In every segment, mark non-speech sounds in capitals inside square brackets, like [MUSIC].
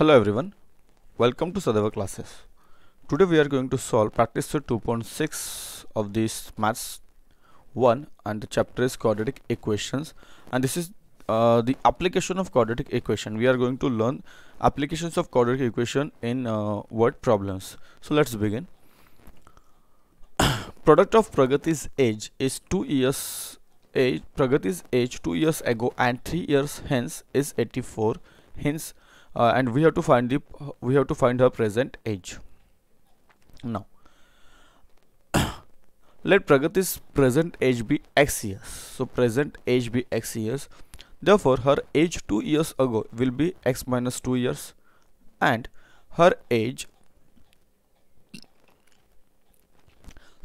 Hello everyone, welcome to Sadeva classes. Today we are going to solve practice set 2.6 of this maths 1 and the chapter is quadratic equations and this is uh, the application of quadratic equation. We are going to learn applications of quadratic equation in uh, word problems. So let's begin. [COUGHS] Product of Pragati's age is 2 years age Pragati's age 2 years ago and 3 years hence is 84 hence uh, and we have to find the we have to find her present age. Now [COUGHS] let pragati's present age be x years. So present age be x years. Therefore her age 2 years ago will be x minus 2 years. And her age [COUGHS]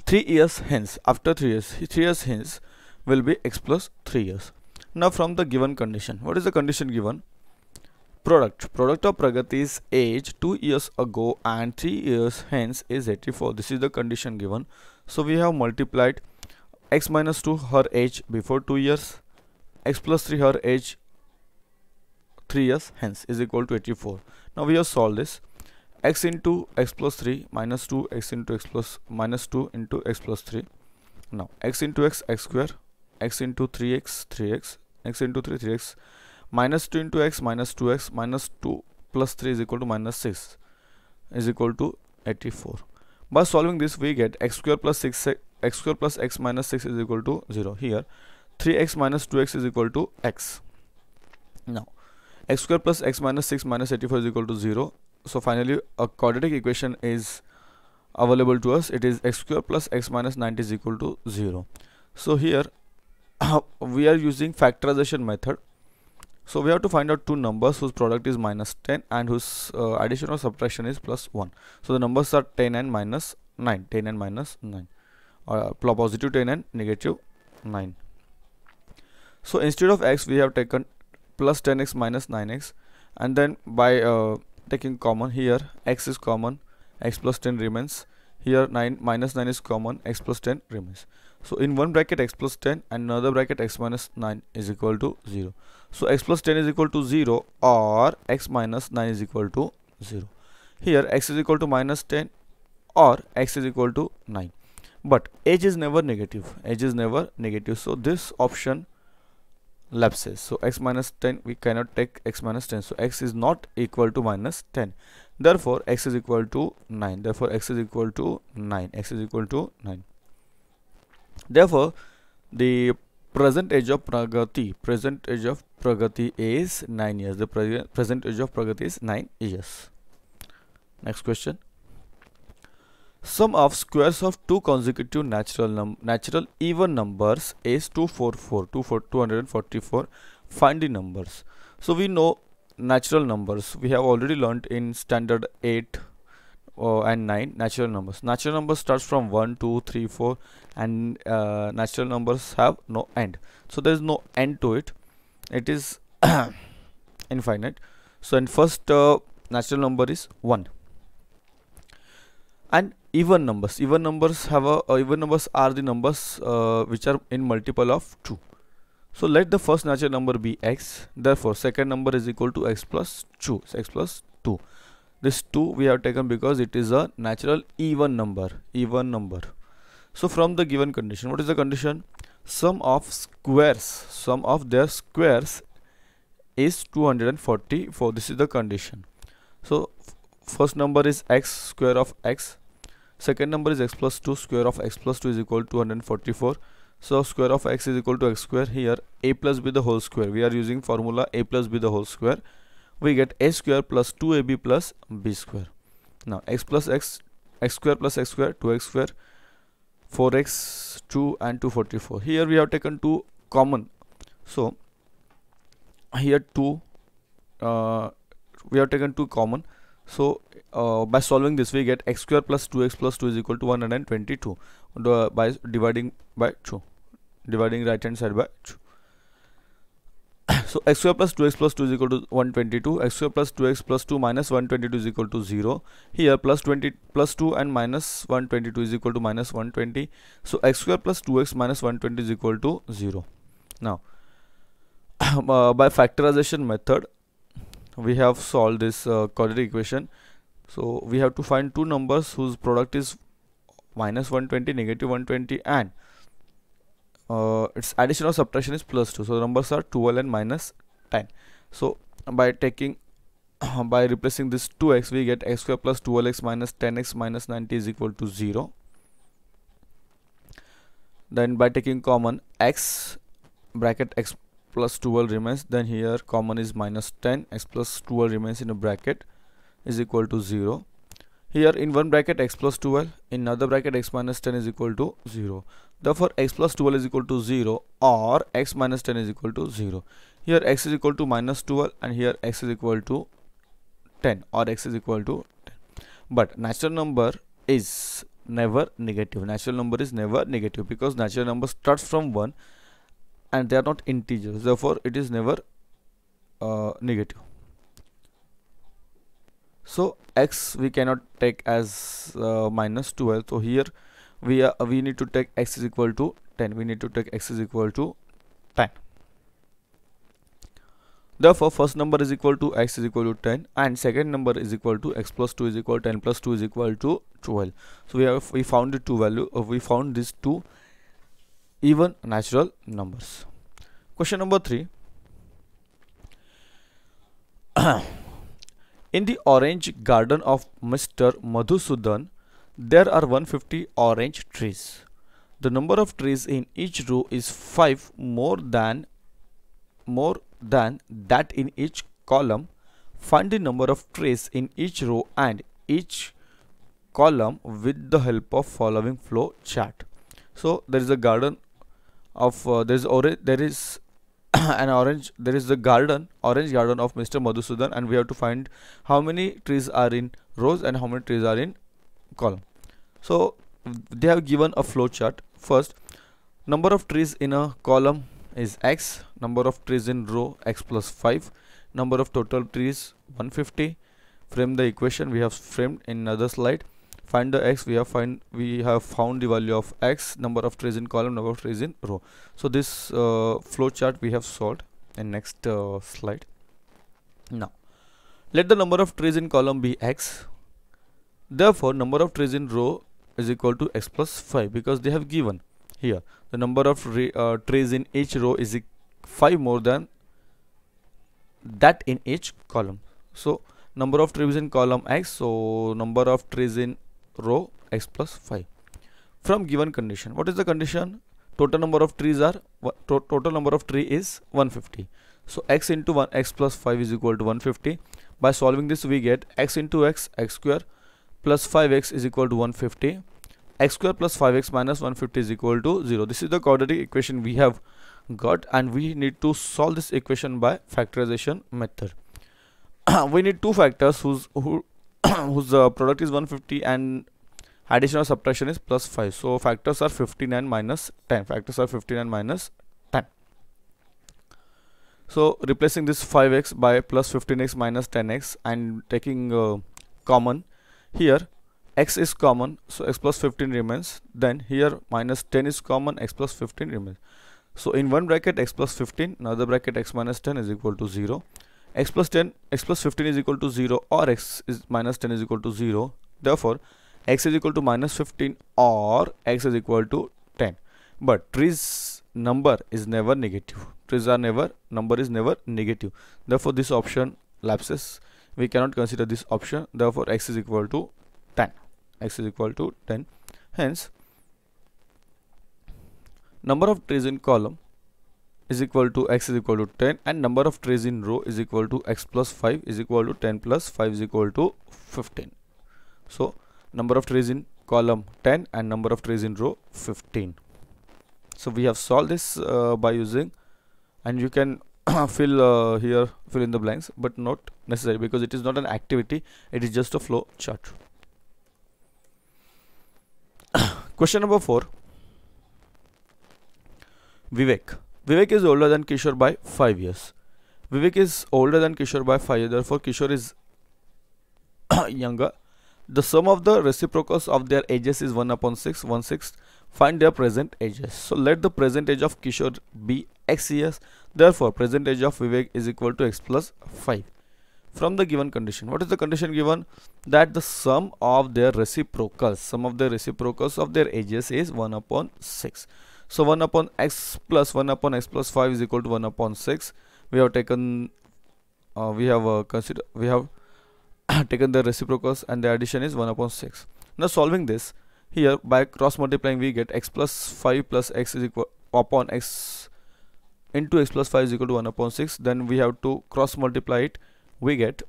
3 years hence after 3 years 3 years hence will be x plus 3 years. Now from the given condition. What is the condition given product. Product of pragati's age 2 years ago and 3 years hence is 84 this is the condition given. So we have multiplied x minus 2 her age before 2 years. X plus 3 her age 3 years hence is equal to 84 now we have solved this. X into x plus 3 minus 2 x into x plus minus 2 into x plus 3 now x into x x square x into 3x 3x x into 3 3x minus 2 into x minus 2x minus 2 plus 3 is equal to minus 6 is equal to 84 by solving this we get x square plus 6 x square plus x minus 6 is equal to 0 here 3x minus 2x is equal to x. Now x square plus x minus 6 minus 84 is equal to 0 so finally a quadratic equation is available to us. It is x square plus x minus 90 is equal to 0 so here [COUGHS] we are using factorization method so we have to find out two numbers whose product is minus 10 and whose uh, addition or subtraction is plus 1. So the numbers are 10 and minus 9, 10 and minus 9, uh, positive 10 and negative 9. So instead of x we have taken plus 10x minus 9x and then by uh, taking common here x is common x plus 10 remains here 9 minus 9 is common x plus 10 remains so in one bracket x plus 10 and another bracket x minus 9 is equal to 0 so x plus 10 is equal to 0 or x minus 9 is equal to 0 here x is equal to minus 10 or x is equal to 9 but age is never negative. Age is never negative. So this option lapses. So x minus 10 we cannot take x minus 10 so x is not equal to minus 10 therefore x is equal to 9 therefore x is equal to 9 x is equal to 9 therefore the present age of pragati present age of pragati is 9 years. The pre present age of pragati is 9 years. Next question. Sum of squares of two consecutive natural num natural even numbers is 244 244 find the numbers. So we know natural numbers. We have already learned in standard 8 uh, and 9 natural numbers. Natural numbers starts from 1 2 3 4 and uh, natural numbers have no end. So there is no end to it. It is [COUGHS] infinite. So in first uh, natural number is 1 and even numbers. Even numbers have a uh, even numbers are the numbers uh, which are in multiple of 2 so let the first natural number be x. Therefore second number is equal to x plus 2 so x plus 2 this 2 we have taken because it is a natural even number even number. So from the given condition what is the condition? Sum of squares sum of their squares is 244 this is the condition. So first number is x square of x second number is x plus 2 square of x plus 2 is equal to 244 so square of x is equal to x square here a plus b the whole square. We are using formula a plus b the whole square we get a square plus 2ab plus b square. Now x plus x x square plus x square 2x square 4x 2 and 244 here we have taken 2 common. So here 2 uh, we have taken 2 common. So uh, by solving this we get x square plus 2x plus 2 is equal to 122 uh, by dividing by 2 dividing right hand side by 2 so x square plus 2x plus 2 is equal to 122 x square plus 2x plus 2 minus 122 is equal to 0 here plus 20 plus 2 and minus 122 is equal to minus 120 so x square plus 2x minus 120 is equal to 0 now [COUGHS] uh, by factorization method we have solved this uh, quadratic equation. So we have to find two numbers whose product is minus 120 negative 120 and uh, its addition or subtraction is plus 2 so the numbers are 12 and minus 10 so by taking [COUGHS] by replacing this 2x we get x square plus 12x minus 10x minus 90 is equal to 0 then by taking common x bracket x plus 12 remains. Then here common is minus 10 x plus 12 remains in a bracket is equal to 0 here in one bracket x plus 12 in another bracket x minus 10 is equal to 0 therefore x plus 12 is equal to 0 or x minus 10 is equal to 0 here x is equal to minus 12 and here x is equal to 10 or x is equal to 10 but natural number is never negative. Natural number is never negative because natural number starts from 1 and they are not integers. Therefore it is never uh, negative. So x we cannot take as uh, minus 12 so here we are we need to take x is equal to 10 we need to take x is equal to 10 therefore first number is equal to x is equal to 10 and second number is equal to x plus 2 is equal to 10 plus 2 is equal to 12 so we have we found the two value uh, we found these two even natural numbers. Question number 3 [COUGHS] In the orange garden of Mr. Madhusudan, there are 150 orange trees. The number of trees in each row is 5 more than more than that in each column. Find the number of trees in each row and each column with the help of following flow chart. So there is a garden of uh, there is there is [COUGHS] an orange there is the garden orange garden of Mr. Madhusudan and we have to find how many trees are in rows and how many trees are in column so they have given a flow chart first number of trees in a column is x number of trees in row x plus 5 number of total trees 150 frame the equation we have framed in another slide. Find the x we have find we have found the value of x number of trees in column number of trees in row. So this uh, flow chart we have solved in next uh, slide. Now let the number of trees in column be x therefore number of trees in row is equal to x plus 5 because they have given here. The number of uh, trees in each row is 5 more than that in each column. So number of trees in column x so number of trees in row x plus 5 from given condition what is the condition? Total number of trees are to total number of tree is 150 so x into 1 x plus 5 is equal to 150 by solving this we get x into x x square plus 5x is equal to 150 x square plus 5x minus 150 is equal to 0 this is the quadratic equation we have got and we need to solve this equation by factorization method. [COUGHS] We need two factors whose who [COUGHS] whose uh, product is 150 and addition or subtraction is plus 5 so factors are 59 minus 10 factors are 59 minus 10 so replacing this 5x by plus 15x minus 10x and taking uh, common here x is common so x plus 15 remains. Then here minus 10 is common x plus 15 remains. So in one bracket x plus 15 another bracket x minus 10 is equal to 0 x plus 10 x plus 15 is equal to 0 or x is minus 10 is equal to 0 therefore x is equal to minus 15 or x is equal to 10 but trees number is never negative. Trees are never number is never negative. Therefore this option lapses we cannot consider this option. Therefore x is equal to 10 x is equal to 10 hence number of trees in column is equal to x is equal to 10 and number of trees in row is equal to x plus 5 is equal to 10 plus 5 is equal to 15 so number of trees in column 10 and number of trees in row 15 so we have solved this uh, by using and you can [COUGHS] fill uh, here fill in the blanks but not necessary because it is not an activity it is just a flow chart [COUGHS] question number 4 Vivek Vivek is older than Kishore by 5 years. Vivek is older than Kishore by 5 years, therefore Kishore is [COUGHS] younger. The sum of the reciprocals of their ages is 1 upon 6, 1 6. Find their present ages. So let the present age of Kishore be x years. Therefore, present age of Vivek is equal to x plus 5. from the given condition. What is the condition given? That the sum of their reciprocals sum of the reciprocals of their ages is 1 upon 6 so 1 upon x plus 1 upon x plus 5 is equal to 1 upon 6 we have taken uh, we have uh, consider we have [COUGHS] taken the reciprocals and the addition is 1 upon 6 now solving this here by cross multiplying we get x plus 5 plus x is equal upon x into x plus 5 is equal to 1 upon 6 then we have to cross multiply it. We get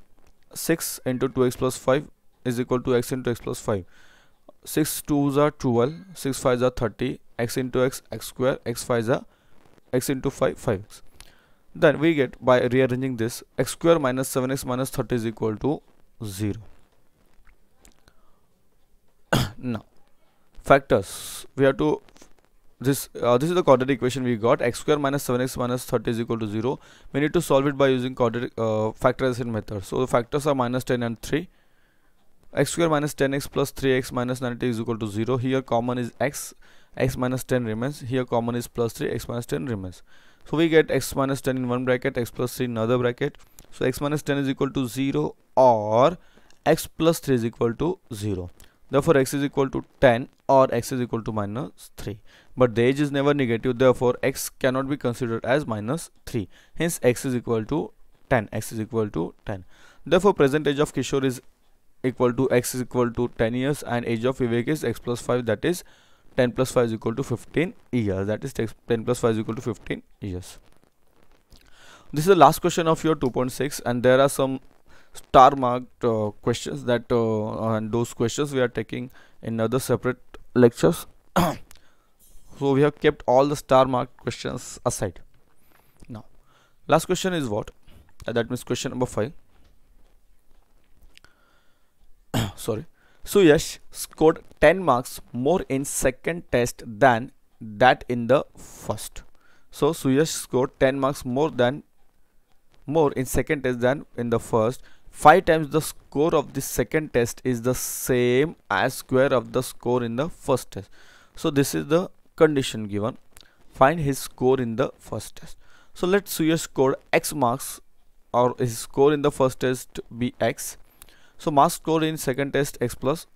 6 into 2x plus 5 is equal to x into x plus 5 6 2s are 12 6 5s are 30 x into x x square x 5s are x into 5 5x then we get by rearranging this x square minus 7x minus 30 is equal to 0 [COUGHS] now factors. We have to this uh, this is the quadratic equation we got. X square minus 7x minus 30 is equal to 0 we need to solve it by using quadratic uh, factorization method. So the factors are minus 10 and 3 x square minus 10x plus 3x minus 90 is equal to 0 here common is x. X minus 10 remains. Here common is plus 3 x minus 10 remains. So we get x minus 10 in one bracket x plus 3 in another bracket. So x minus 10 is equal to 0 or x plus 3 is equal to 0 therefore x is equal to 10 or x is equal to minus 3 but the age is never negative therefore x cannot be considered as minus 3 hence x is equal to 10 x is equal to 10 therefore present age of Kishore is equal to x is equal to 10 years and age of Vivek is x plus 5 that is 10 plus 5 is equal to 15 years. That is 10 plus 5 is equal to 15 years. This is the last question of your 2.6 and there are some star marked uh, questions that uh, and those questions we are taking in other separate lectures. [COUGHS] So we have kept all the star marked questions aside. Now last question is what? Uh, that means question number 5 [COUGHS] sorry. So scored 10 marks more in second test than that in the first. So Suyash scored 10 marks more than more in second test than in the first 5 times the score of the second test is the same as square of the score in the first test. So this is the condition given. Find his score in the first test. So let's Suyash score. X marks or his score in the first test be x. So marks score in second test x plus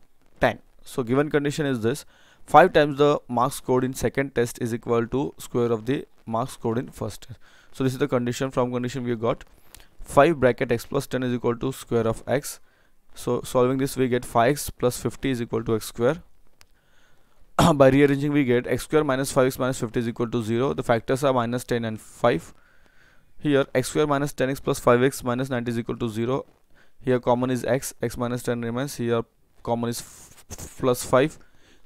10 so given condition is this. 5 times the marks scored in second test is equal to square of the marks scored in first test. So this is the condition from condition we got 5 bracket x plus 10 is equal to square of x. So solving this we get 5x plus 50 is equal to x square. [COUGHS] By rearranging we get x square minus 5x minus 50 is equal to 0 the factors are minus 10 and 5 here x square minus 10x plus 5x minus 90 is equal to 0 here common is x. X minus 10 remains. Here common is plus 5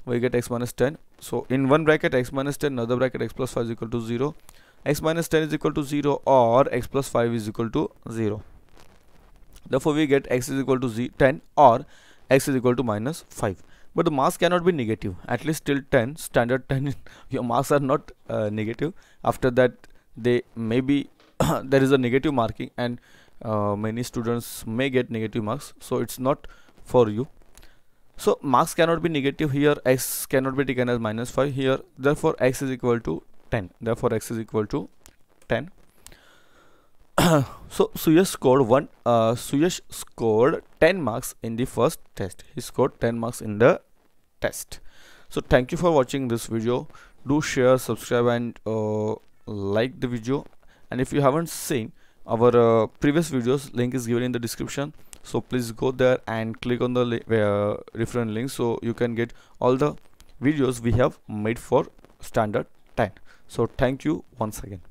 we get x minus 10 so in one bracket x minus 10 another bracket x plus 5 is equal to 0 x minus 10 is equal to 0 or x plus 5 is equal to 0 therefore we get x is equal to 10 or x is equal to minus 5 but the marks cannot be negative. At least till 10 standard [LAUGHS] 10 your marks are not uh, negative. After that they may be [COUGHS] there is a negative marking and uh, many students may get negative marks. So it's not for you. So marks cannot be negative. Here x cannot be taken as minus 5 here therefore x is equal to 10 therefore x is equal to 10 [COUGHS] so Suyash scored one uh, Suyash scored 10 marks in the first test. He scored 10 marks in the test. So thank you for watching this video. Do share subscribe and uh, like the video. And if you haven't seen our uh, previous videos link is given in the description. So please go there and click on the uh, reference link so you can get all the videos we have made for standard 10 so thank you once again